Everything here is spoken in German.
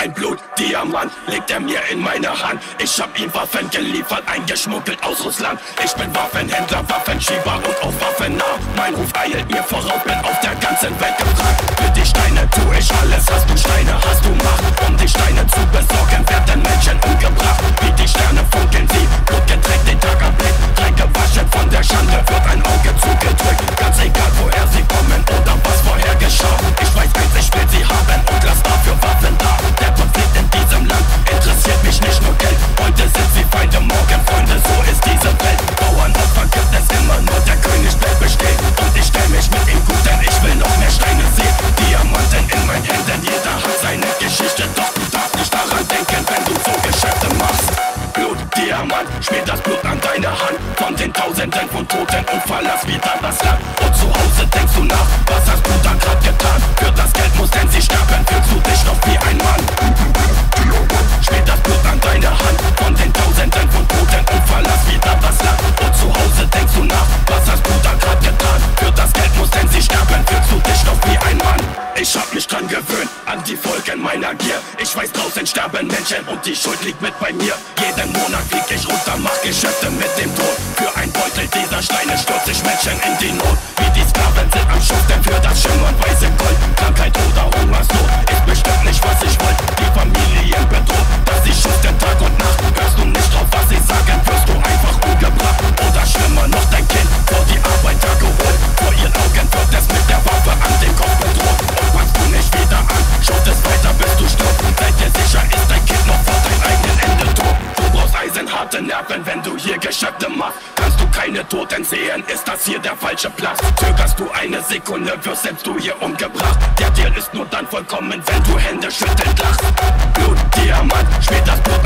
ein Blutdiamant legt er mir in meine Hand. Ich hab ihm Waffen geliefert, eingeschmuggelt aus Russland. Ich bin Waffenhändler, Waffenschieber und auch Waffennah. Mein Ruf eilt mir voraus, bin auf Tausenden von Toten und verlass wieder das Land. Und zu Hause denkst du nach, was hast du da grad getan? Für das Geld muss denn sie sterben, fühlst du dich doch wie ein Mann? Schmier das Blut an deine Hand. Von den Tausenden von Toten und verlass wieder das Land. Und zu Hause denkst du nach, was hast du da grad getan? Für das Geld muss denn sie sterben, fühlst du dich doch wie ein Mann? Ich hab mich dran gewöhnt, an die Folgen meiner Gier. Ich weiß draußen sterben Menschen und die Schuld liegt mit bei mir. Jeden Monat flieg ich runter, mach Geschäfte mit dem Tod. Für dieser Steine stürz ich Menschen in die Not. Wie die Sklaven sind am Schuss, denn für das Schimmern weiße Gold Krankheit oder Hungersnot ist bestimmt nicht was ich wollt. Die Familien bedroht, dass sie schießt den Tag und Nacht. Hörst du nicht drauf, was sie sagen, wirst du einfach umgebracht. Oder schlimmer noch, dein Kind vor die Arbeiter geholt. Vor ihren Augen wird es mit der Waffe an den Kopf bedroht. Und packst du nicht wieder an, schaut es weiter bis du stirbst. Seid dir sicher, ist dein Kind noch vor deinem eigenen Ende tot? Du brauchst eisenharte Nerven, wenn du hier Geschäfte machst deine Toten sehen, ist das hier der falsche Platz. Zögerst du eine Sekunde, wirst selbst du hier umgebracht. Der Deal ist nur dann vollkommen, wenn du Hände schüttelnd lachst. Blut, Diamant, spät das Blut